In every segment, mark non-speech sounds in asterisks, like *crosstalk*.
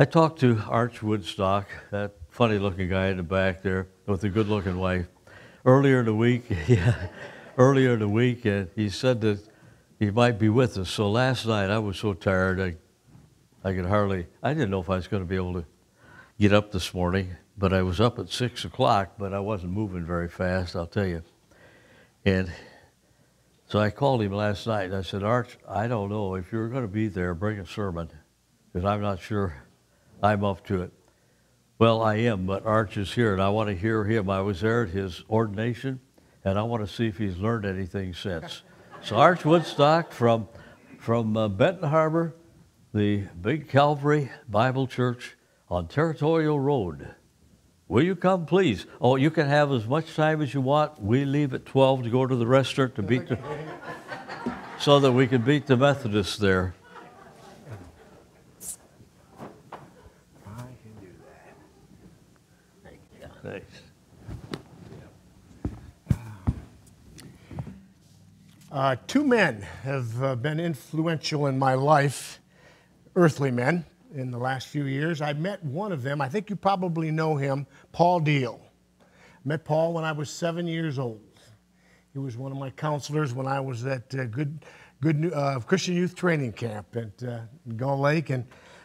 I talked to Arch Woodstock, that funny looking guy in the back there with the good looking wife, earlier in the week. *laughs* yeah, earlier in the week, and he said that he might be with us. So last night I was so tired, I, I could hardly, I didn't know if I was going to be able to get up this morning, but I was up at six o'clock, but I wasn't moving very fast, I'll tell you. And so I called him last night and I said, Arch, I don't know if you're going to be there, bring a sermon, because I'm not sure I'm up to it. Well, I am, but Arch is here and I want to hear him. I was there at his ordination and I want to see if he's learned anything since. so Arch Woodstock from, from uh, Benton Harbor, the Big Calvary Bible Church on Territorial Road. Will you come, please? Oh, you can have as much time as you want. We leave at 12 to go to the restaurant to beat the, so that we can beat the Methodists there. I can do that. Thanks. Uh, two men have uh, been influential in my life, earthly men, in the last few years. I met one of them. I think you probably know him, Paul Deal. I met Paul when I was seven years old. He was one of my counselors when I was at uh, Good, Good uh, Christian Youth Training Camp at uh, Gull Lake. And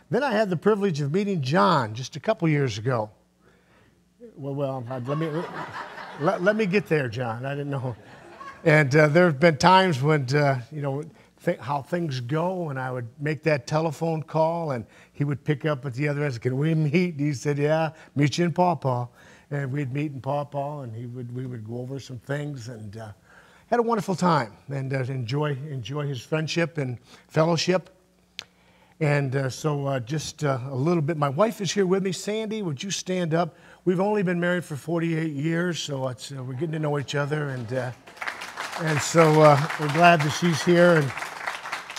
then I had the privilege of meeting John just a couple years ago. Well, well, let me, let, let me get there, John. I didn't know. And uh, there have been times when, uh, you know, th- how things go, and I would make that telephone call, and he would pick up at the other end. Can we meet? And he said, "Yeah, meet you in Paw Paw," and we'd meet in Paw Paw, and he would we would go over some things, and uh, had a wonderful time, and uh, enjoy enjoy his friendship and fellowship. And uh, so, uh, just a little bit. My wife is here with me. Sandy, would you stand up? We've only been married for 48 years, so we're getting to know each other, and and so we're glad that she's here. And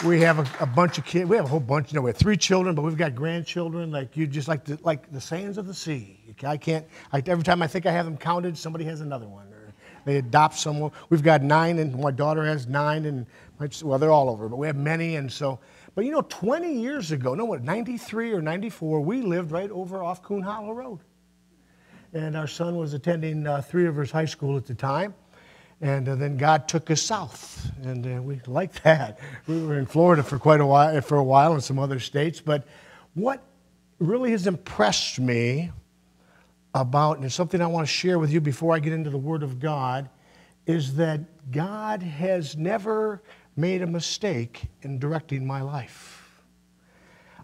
we have a, a, bunch of kids. We have a whole bunch. You know, we have three children, but we've got grandchildren. Like you, just like the, like the sands of the sea. I can't. I, every time I think I have them counted, somebody has another one, or they adopt someone. We've got nine, and my daughter has nine, and my, well, they're all over. But we have many, and so. But you know, 20 years ago, no, what, 93 or 94, we lived right over off Coon Hollow Road, and our son was attending uh, Three Rivers High School at the time and uh, then God took us south, and uh, we liked that. We were in Florida for quite a while, for a while, in some other states. But what really has impressed me about, and something I want to share with you before I get into the Word of God, is that God has never made a mistake in directing my life.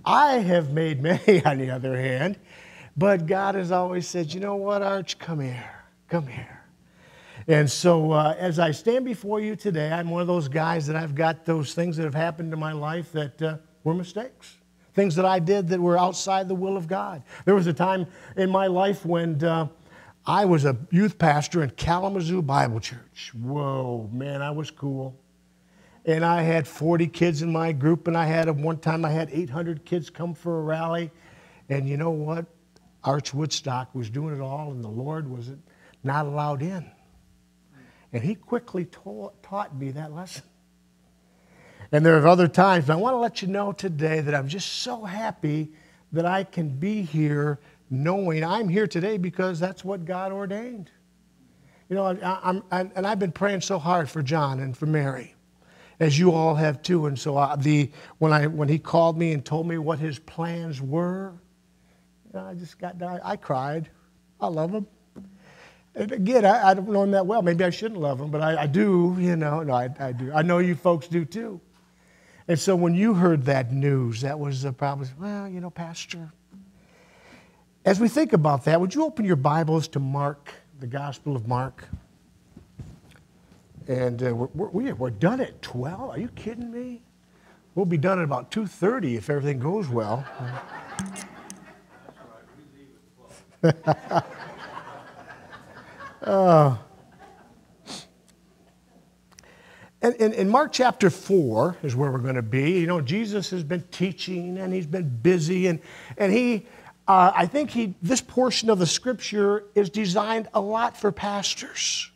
I have made many, *laughs* on the other hand, but God has always said, you know what, Arch, come here, come here. And so, uh, as I stand before you today, I'm one of those guys that I've got those things that have happened in my life that uh, were mistakes, things that I did that were outside the will of God. There was a time in my life when uh, I was a youth pastor in Kalamazoo Bible Church. Whoa, man, I was cool. And I had 40 kids in my group, and I had one time I had 800 kids come for a rally. And you know what? Arch Woodstock was doing it all, and the Lord was not allowed in. And he quickly taught, taught me that lesson. And there are other times, I want to let you know today that I'm just so happy that I can be here knowing I'm here today because that's what God ordained. You know, I, am and I've been praying so hard for John and for Mary, as you all have too. And so I, the, when, I, when he called me and told me what his plans were, you know, I just got, I, I cried. I love him. Again, I, I, don't know him that well. Maybe I shouldn't love him, but I, I do, you know. No, I, I, do. I know you folks do too. And so when you heard that news, that was the problem. Well, you know, Pastor, as we think about that, would you open your Bibles to Mark, the Gospel of Mark? And uh, we're, we're, we're done at 12? Are you kidding me? We'll be done at about 2.30 if everything goes well. *laughs* *laughs* Uh, and in Mark chapter 4 is where we're going to be. You know, Jesus has been teaching and he's been busy, and, and he, uh, I think he, this portion of the scripture is designed a lot for pastors.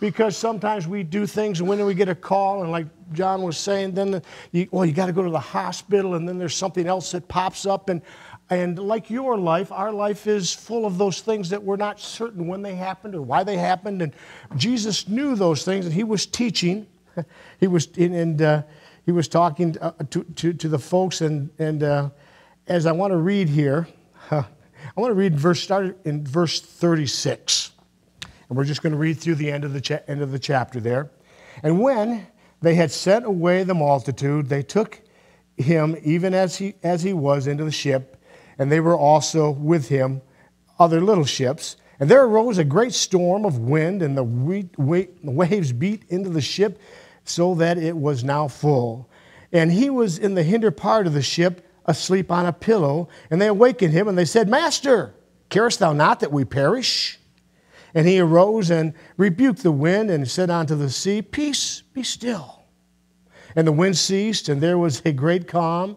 because sometimes we do things and when we get a call, and like John was saying, then the, you, well, you got to go to the hospital, and then there's something else that pops up. And, and like your life, our life is full of those things that we're not certain when they happened or why they happened. And Jesus knew those things, and he was teaching. *laughs* he was, in, and uh, he was talking uh, to, to, to, the folks. And, and uh, as I want to read here, *laughs* I want to read verse, start in verse 36. And we're just going to read through the end of the, cha- end of the chapter there. And when they had sent away the multitude, they took him, even as he, as he was, into the ship, and they were also with him other little ships. And there arose a great storm of wind, and the waves beat into the ship so that it was now full. And he was in the hinder part of the ship, asleep on a pillow. And they awakened him, and they said, Master, carest thou not that we perish? And he arose and rebuked the wind and said unto the sea, Peace, be still. And the wind ceased, and there was a great calm.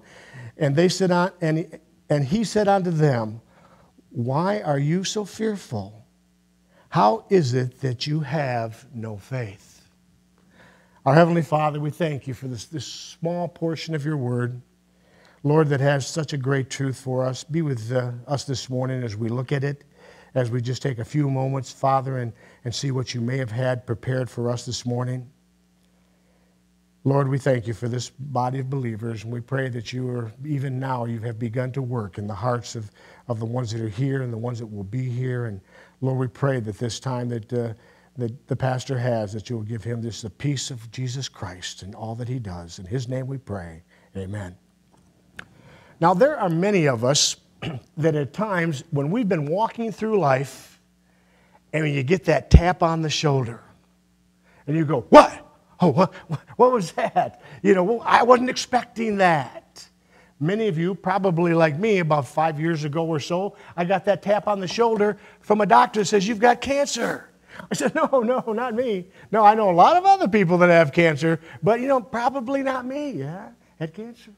And they said on, and, and he said unto them, Why are you so fearful? How is it that you have no faith? Our Heavenly Father, we thank you for this, this small portion of your word, Lord, that has such a great truth for us. Be with uh, us this morning as we look at it as we just take a few moments, Father, and, and see what you may have had prepared for us this morning. Lord, we thank you for this body of believers, and we pray that you are, even now, you have begun to work in the hearts of, of the ones that are here and the ones that will be here. And Lord, we pray that this time that, uh, that the pastor has, that you will give him this the peace of Jesus Christ and all that he does. In his name we pray. Amen. Now, there are many of us *clears throat* that at times when we've been walking through life and when you get that tap on the shoulder and you go, What? Oh, what, what was that? You know, I wasn't expecting that. Many of you, probably like me, about five years ago or so, I got that tap on the shoulder from a doctor that says, You've got cancer. I said, No, no, not me. No, I know a lot of other people that have cancer, but, you know, probably not me. Yeah, had cancer.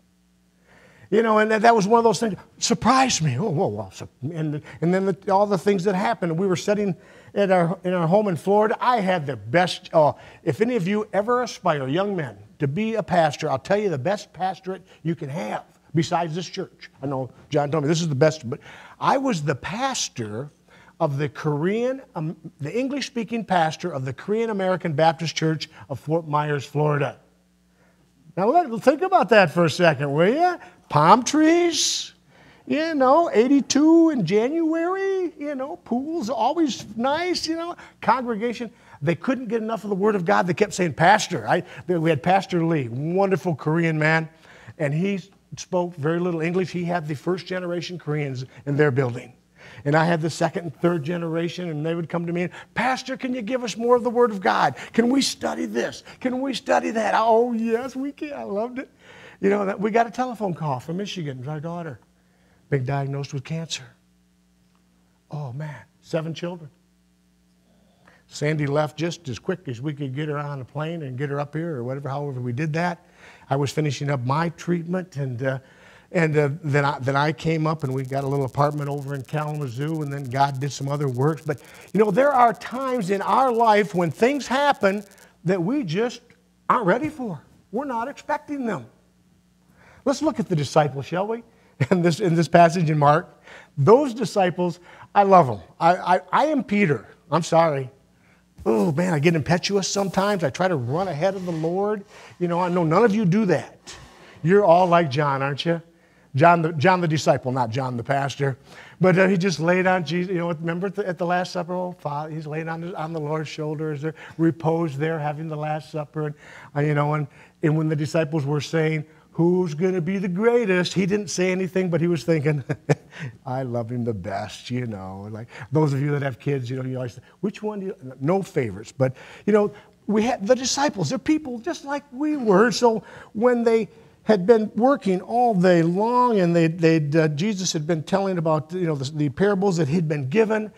You know, and that was one of those things surprised me. Oh, whoa, whoa. And, and then the, all the things that happened. We were sitting at our, in our home in Florida. I had the best, oh, if any of you ever aspire, young men, to be a pastor, I'll tell you the best pastorate you can have besides this church. I know John told me this is the best, but I was the pastor of the Korean, um, the English speaking pastor of the Korean American Baptist Church of Fort Myers, Florida. Now, let, think about that for a second, will you? palm trees, you know, 82 in January, you know, pools always nice, you know, congregation. They couldn't get enough of the Word of God. They kept saying, Pastor. I, we had Pastor Lee, wonderful Korean man, and he spoke very little English. He had the first generation Koreans in their building. And I had the second and third generation, and they would come to me and, Pastor, can you give us more of the Word of God? Can we study this? Can we study that? Oh, yes, we can. I loved it. You know, we got a telephone call from Michigan, our daughter, been diagnosed with cancer. Oh, man, seven children. Sandy left just as quick as we could get her on a plane and get her up here or whatever, however we did that. I was finishing up my treatment and, uh, and uh, then, I, then I came up and we got a little apartment over in Kalamazoo and then God did some other works. But, you know, there are times in our life when things happen that we just aren't ready for. We're not expecting them. Let's look at the disciples, shall we? *laughs* In this, in this passage in Mark. Those disciples, I love them. I, I, I am Peter. I'm sorry. Oh, man, I get impetuous sometimes. I try to run ahead of the Lord. You know, I know none of you do that. You're all like John, aren't you? John the, John the disciple, not John the pastor. But uh, he just laid on Jesus. You know, remember at the, at the Last Supper, oh, Father, he's laying on, on the Lord's shoulders, there, reposed there, having the Last Supper. And, uh, you know, and, and when the disciples were saying, who's going to be the greatest? He didn't say anything, but he was thinking, *laughs* I love him the best, you know. Like those of you that have kids, you know, you always, say, which one do you, no favorites, but, you know, we had the disciples, they're people just like we were. So when they had been working all day long and they, they'd, uh, Jesus had been telling about, you know, the, the parables that he'd been given,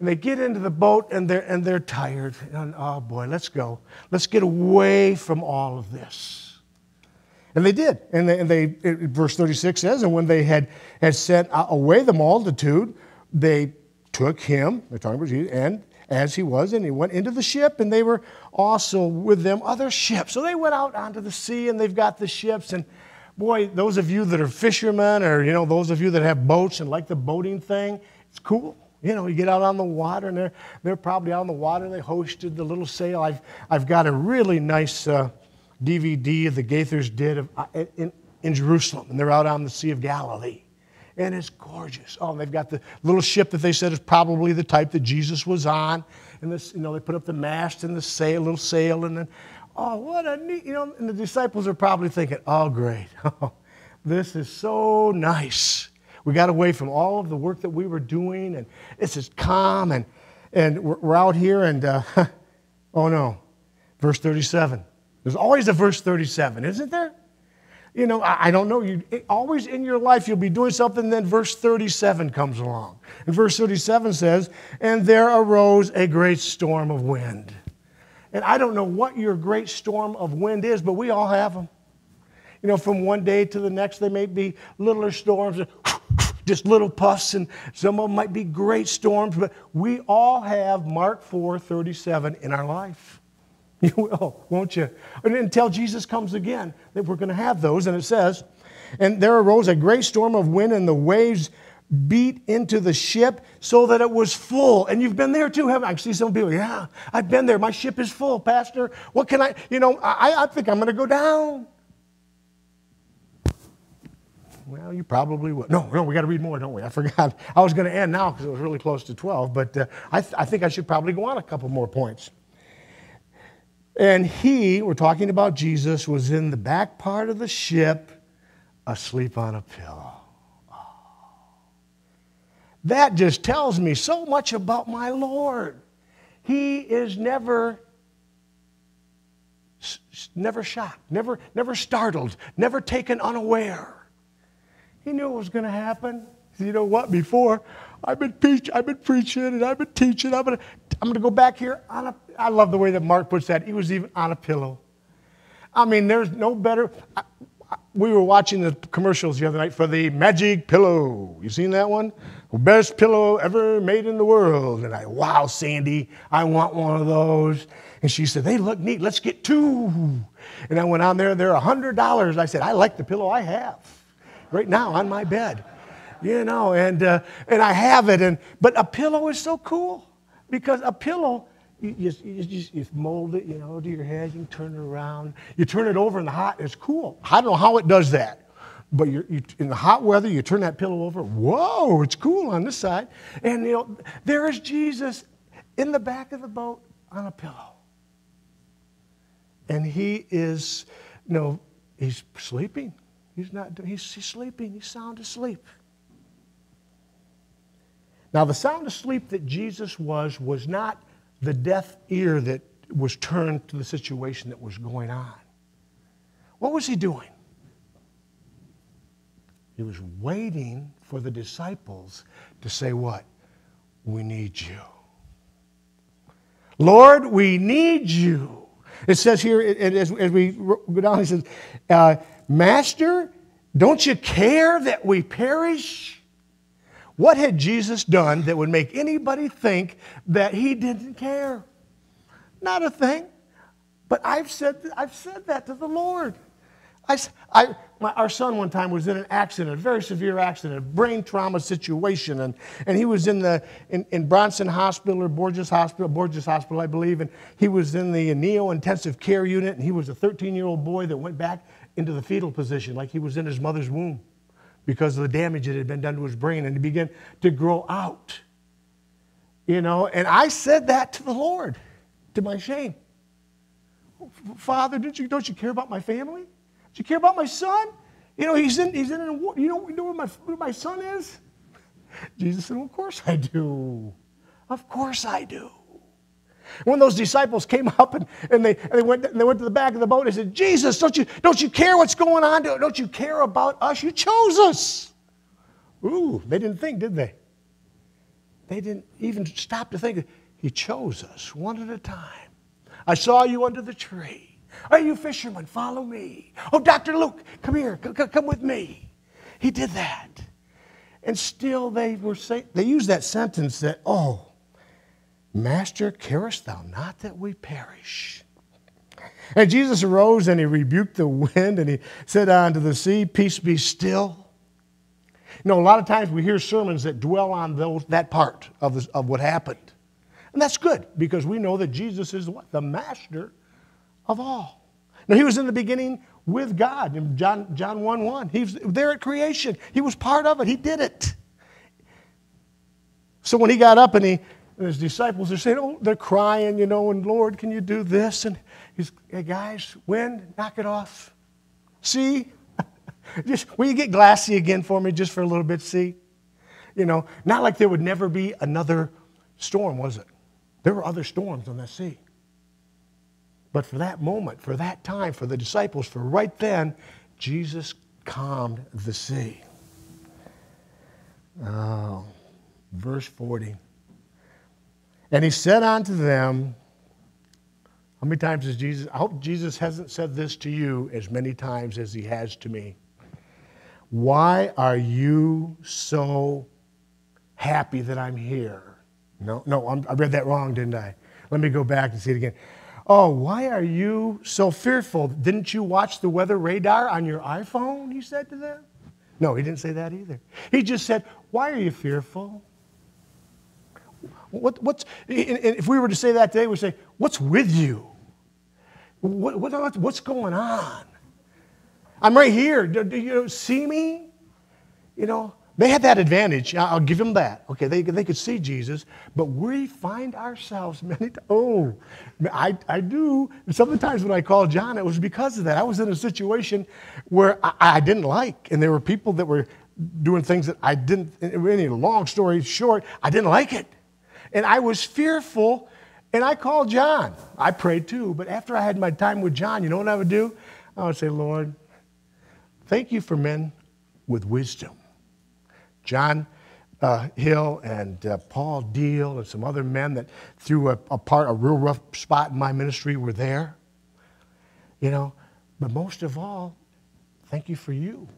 and they get into the boat and they're, and they're tired. And, oh boy, let's go. Let's get away from all of this. And they did. And they, and they verse 36 says, and when they had, had sent away the multitude, they took him, they're talking about Jesus, and as he was, and he went into the ship, and they were also with them other ships. So they went out onto the sea, and they've got the ships. And boy, those of you that are fishermen, or you know, those of you that have boats and like the boating thing, it's cool. You know, you get out on the water, and they're, they're probably out on the water, and they hosted the little sail. I've, I've got a really nice uh, DVD the Gaithers did of, uh, in, in Jerusalem, and they're out on the Sea of Galilee. And it's gorgeous. Oh, and they've got the little ship that they said is probably the type that Jesus was on. And this, you know, they put up the mast and the sail, little sail, and then, oh, what a neat, you know, and the disciples are probably thinking, oh, great. *laughs* Oh, this is so nice. We got away from all of the work that we were doing, and this is calm, and, and we're, we're out here, and uh, *laughs* oh no, verse 37. There's always a verse 37, isn't there? You know, I, I don't know. You always in your life you'll be doing something, then verse 37 comes along. And verse 37 says, And there arose a great storm of wind. And I don't know what your great storm of wind is, but we all have them. You know, from one day to the next, they may be littler storms, *laughs* just little puffs, and some of them might be great storms, but we all have Mark 4 37 in our life. *laughs* You will, won't you? And until Jesus comes again, that we're going to have those. And it says, And there arose a great storm of wind, and the waves beat into the ship so that it was full. And you've been there too, haven't I? I see some people, yeah, I've been there. My ship is full, Pastor. What can I, you know, I, I think I'm going to go down. Well, you probably would. No, no, we got to read more, don't we? I forgot. *laughs* I was going to end now because it was really close to 12, but uh, I, th- I think I should probably go on a couple more points. And he, we're talking about Jesus, was in the back part of the ship asleep on a pillow. Ah. That just tells me so much about my Lord. He is never never shocked, never never startled, never taken unaware. He knew it was going to happen. You know what? Before I've been preaching, I've been preaching, and I've been teaching. I'm gonna, I'm gonna go back here on a. I love the way that Mark puts that. He was even on a pillow. I mean, there's no better. I, we were watching the commercials the other night for the Magic Pillow. You seen that one? Best pillow ever made in the world. And I, wow, Sandy, I want one of those. And she said, they look neat. Let's get two. And I went on there. They're a hundred dollars. I said, I like the pillow I have right now on my bed you know, and, uh, and I have it. And, but a pillow is so cool because a pillow, you just, you just you mold it, you know, to your head, you can turn it around. You turn it over in the hot, it's cool. I don't know how it does that. But you in the hot weather, you turn that pillow over. Whoa, it's cool on this side. And, you know, there is Jesus in the back of the boat on a pillow. And he is, you know, he's sleeping. He's not, he's, he's sleeping. He's sound asleep. Now, the sound asleep that Jesus was, was not the deaf ear that was turned to the situation that was going on. What was he doing? He was waiting for the disciples to say, What? We need you. Lord, we need you. It says here, as, we go down, it says, uh, Master, don't you care that we perish? What had Jesus done that would make anybody think that he didn't care? Not a thing. But I've said, I've said that to the Lord. I, I, my, our son one time was in an accident, a very severe accident, a brain trauma situation, and, and he was in the in, in Bronson Hospital or Borgess Hospital, Borgess Hospital, I believe, and he was in the neo intensive care unit, and he was a 13 year old boy that went back into the fetal position, like he was in his mother's womb because of the damage that had been done to his brain, and he began to grow out. You know, and I said that to the Lord, to my shame. Father, don't you, don't you care about my family? Do you care about my son? You know, he's in, he's in an. You know, you know where, my, where my son is? Jesus said, well, Of course I do. Of course I do. When those disciples came *laughs* up and, and, they, and they, went, and they went to the back of the boat, they said, Jesus, don't you, don't you care what's going on? Don't you care about us? You chose us. Ooh, they didn't think, did they? They didn't even stop to think. He chose us one at a time. I saw you under the tree. Are you fishermen? Follow me. Oh, Dr. Luke, come here. Come with me. He did that. And still they were saying, they used that sentence that, oh, Master, carest thou not that we perish? And Jesus arose and he rebuked the wind and he said unto the sea, Peace be still. You know, a lot of times we hear sermons that dwell on those, that part of, this, of what happened. And that's good because we know that Jesus is what? The master of all. Now, he was in the beginning with God in John, John 1 1. He was there at creation, he was part of it, he did it. So when he got up and, he, and his disciples are saying, Oh, they're crying, you know, and Lord, can you do this? And he's, Hey, guys, wind, knock it off. See? *laughs* just, will you get glassy again for me just for a little bit? See? You know, not like there would never be another storm, was it? There were other storms on that sea. But for that moment, for that time, for the disciples, for right then, Jesus calmed the sea. Oh, verse 40. And he said unto them, How many times has Jesus? I hope Jesus hasn't said this to you as many times as he has to me. Why are you so happy that I'm here? No, no, I'm, i read that wrong, didn't I? Let me go back and see it again. Oh, why are you so fearful? Didn't you watch the weather radar on your iPhone? He said to them. No, he didn't say that either. He just said, Why are you fearful? What, what's, if we were to say that today, we'd say, What's with you? What, what, what's going on? I'm right here. Do, do you see me? You know, they had that advantage. I'll give them that. Okay, they, they could see Jesus, but we find ourselves *laughs* many times. Oh, I, I do. Sometimes when I called John, it was because of that. I was in a situation where I, I didn't like, and there were people that were doing things that I didn't, any long story short, I didn't like it. And I was fearful, and I called John. I prayed too, but after I had my time with John, you know what I would do? I would say, Lord, thank you for men with wisdom John uh, Hill and uh, Paul Deal and some other men that threw a, a part, a real rough spot in my ministry were there. You know, but most of all, thank you for you.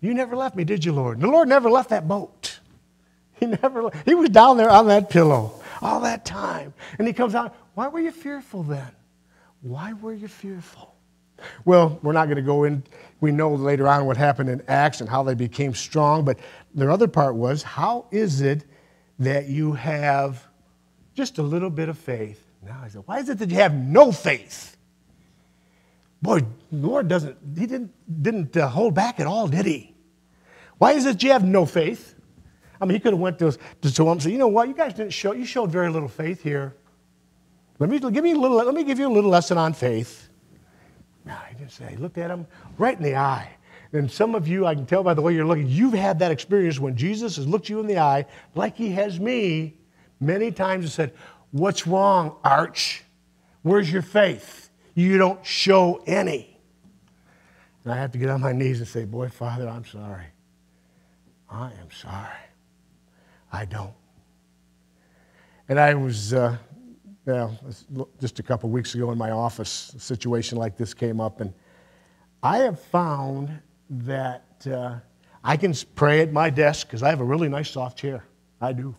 You never left me, did you, Lord? The Lord never left that boat. He never, he was down there on that pillow all that time. And he comes out, why were you fearful then? Why were you fearful? Well, we're not going to go in. We know later on what happened in Acts and how they became strong, but the other part was how is it that you have just a little bit of faith? Now I said, why is it that you have no faith? Boy, the Lord doesn't, He didn't, didn't uh, hold back at all, did He? Why is it you have no faith? I mean, He could have went to, to them and said, you know what, you guys didn't show, you showed very little faith here. Let me, give me a little, let me give you a little lesson on faith. No, he didn't say. He looked at him right in the eye. And some of you, I can tell by the way you're looking, you've had that experience when Jesus has looked you in the eye, like he has me, many times and said, What's wrong, Arch? Where's your faith? You don't show any. And I have to get on my knees and say, Boy, Father, I'm sorry. I am sorry. I don't. And I was, uh, just a couple weeks ago in my office, a situation like this came up, and I have found that uh, I can pray at my desk because I have a really nice soft chair. I do.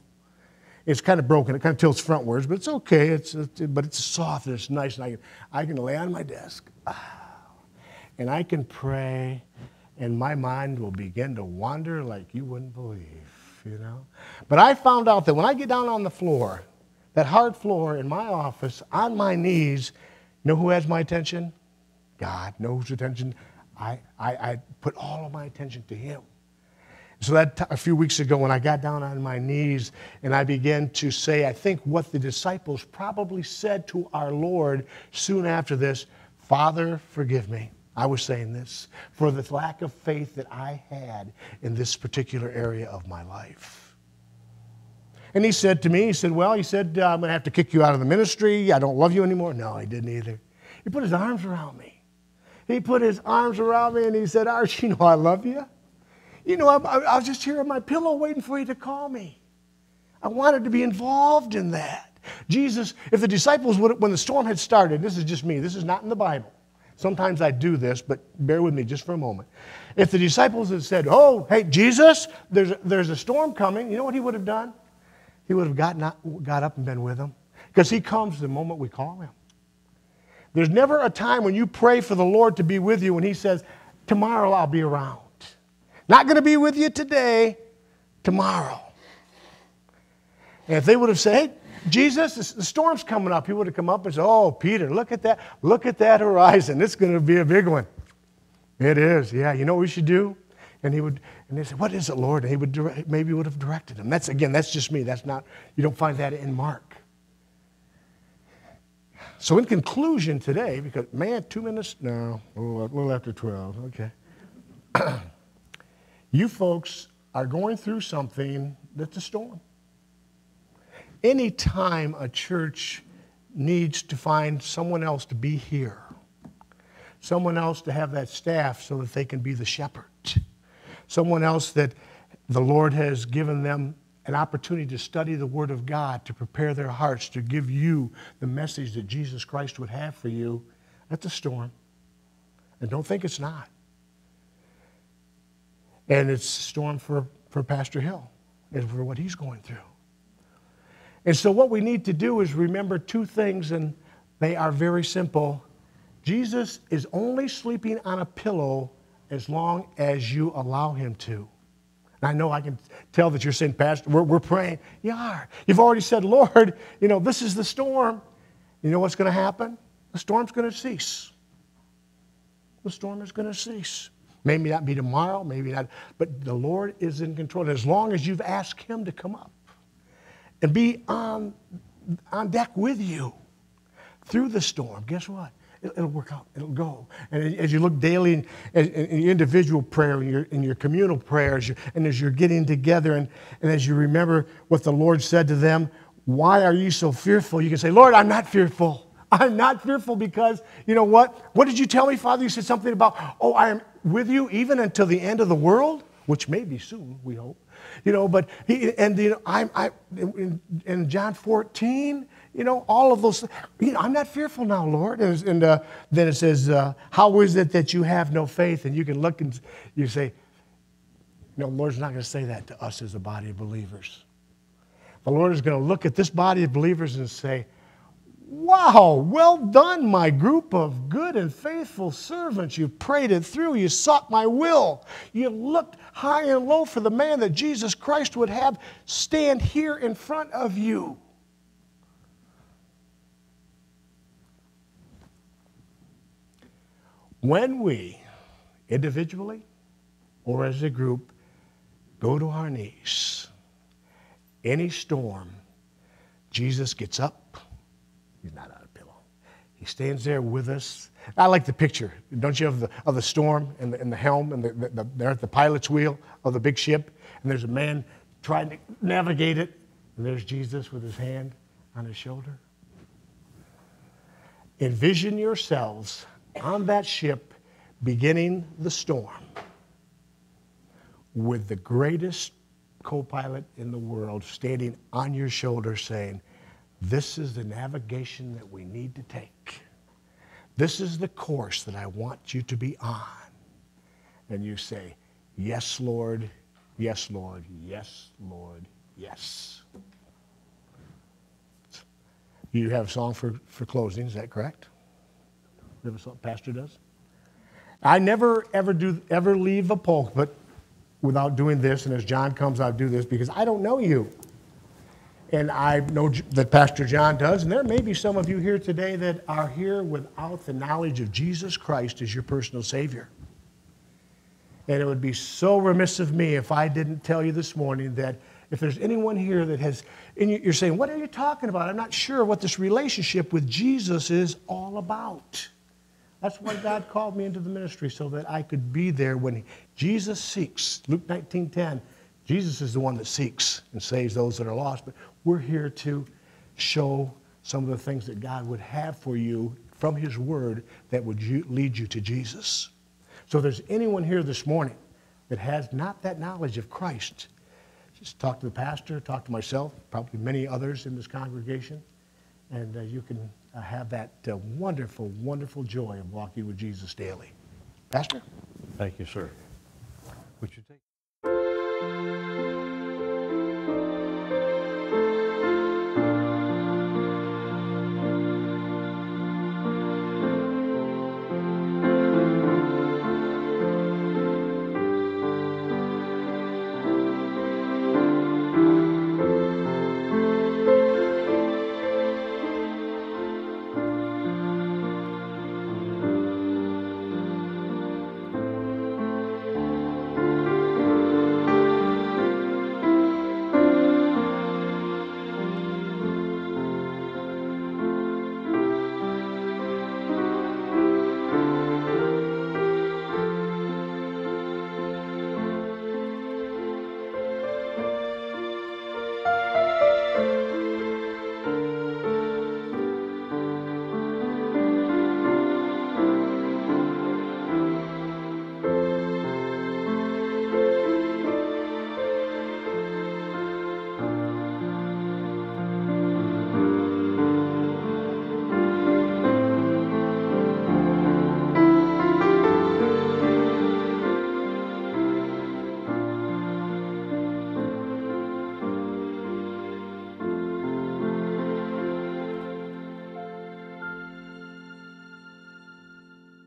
It's kind of broken. It kind of tilts frontwards, but it's okay. It's, it's but it's soft and it's nice, and I can, I can lay on my desk, and I can pray, and my mind will begin to wander like you wouldn't believe, you know. But I found out that when I get down on the floor, that hard floor in my office, on my knees, you know who has my attention? God knows attention. I, I, I put all of my attention to Him. So that t- a few weeks ago, when I got down on my knees and I began to say, I think what the disciples probably said to our Lord soon after this, Father, forgive me. I was saying this for the lack of faith that I had in this particular area of my life. And he said to me, he said, Well, he said, uh, I'm going to have to kick you out of the ministry. I don't love you anymore. No, he didn't either. He put his arms around me he put his arms around me and he said, Archie, you know I love you. You know, I, I was just here on my pillow waiting for you to call me. I wanted to be involved in that. Jesus, if the disciples would, when the storm had started, this is just me, this is not in the Bible. Sometimes I do this, but bear with me just for a moment. If the disciples had said, Oh, hey, Jesus, there's a, there's a storm coming, you know what he would have done? He would have gotten, up, got up and been with them. because He comes the moment we call Him. There's never a time when you pray for the Lord to be with you when He says, Tomorrow I'll be around. Not going to be with you today, tomorrow. And if they would have said, Hey, Jesus, the storm's coming up, he would have come up and said, Oh, Peter, look at that. Look at that horizon. It's going to be a big one. It is. Yeah. You know what we should do? And he would, and they said, What is it, Lord? And he would direct, maybe would have directed him. That's again, that's just me. That's not, you don't find that in Mark. So, in conclusion today, because man, two minutes, now, a little after 12, okay. *clears throat* you folks are going through something that's a storm. Anytime a church needs to find someone else to be here, someone else to have that staff so that they can be the shepherd, someone else that the Lord has given them an opportunity to study the Word of God, to prepare their hearts, to give you the message that Jesus Christ would have for you, that's a storm. And don't think it's not. And it's a storm for, for Pastor Hill and for what he's going through. And so, what we need to do is remember two things, and they are very simple. Jesus is only sleeping on a pillow as long as you allow him to. And I know I can tell that you're saying, Pastor, we're, we're praying. You are. You've already said, Lord, you know, this is the storm. You know what's going to happen? The storm's going to cease. The storm is going to cease. Maybe not be tomorrow, maybe not, but the Lord is in control. And As long as you've asked Him to come up and be on, on deck with you through the storm, guess what? It'll, work out. It'll go. And as you look daily in your individual prayer, in your, in your communal prayers, and as you're getting together, and, and as you remember what the Lord said to them, why are you so fearful? You can say, Lord, I'm not fearful. I'm not fearful because, you know what? What did you tell me, Father? You said something about, oh, I am with you even until the end of the world, which may be soon, we hope. You know, but he, and you know, I'm, I, in, in John 14, you know, all of those. You know, I'm not fearful now, Lord. And, and uh, then it says, uh, How is it that you have no faith? And you can look and you say, No, the Lord's not going to say that to us as a body of believers. The Lord is going to look at this body of believers and say, Wow, well done, my group of good and faithful servants. You prayed it through. You sought my will. You looked high and low for the man that Jesus Christ would have stand here in front of you. When we, individually or as a group, go to our knees, any storm, Jesus gets up. He's not on a pillow. He stands there with us. I like the picture, don't you, of the, of the storm and the, and the helm and the, the, they're at the pilot's wheel of the big ship, and there's a man trying to navigate it, and there's Jesus with his hand on his shoulder. Envision yourselves on that ship beginning the storm with the greatest co pilot in the world standing on your shoulder saying, This is the navigation that we need to take. This is the course that I want you to be on. And you say, Yes, Lord, yes, Lord, yes, Lord, yes. You have a song for, for closing, is that correct? You have Pastor does? I never ever do ever leave a pulpit without doing this, and as John comes, I'll do this because I don't know you. And I know that Pastor John does, and there may be some of you here today that are here without the knowledge of Jesus Christ as your personal Savior. And it would be so remiss of me if I didn't tell you this morning that if there's anyone here that has, and you're saying, What are you talking about? I'm not sure what this relationship with Jesus is all about. That's why God called me into the ministry so that I could be there when Jesus seeks. Luke 19:10. Jesus is the one that seeks and saves those that are lost, but we're here to show some of the things that God would have for you from his word that would lead you to Jesus. So if there's anyone here this morning that has not that knowledge of Christ, just talk to the pastor, talk to myself, probably many others in this congregation, and uh, you can uh, have that uh, wonderful, wonderful joy of walking with Jesus daily. Pastor? Thank you, sir. Would you take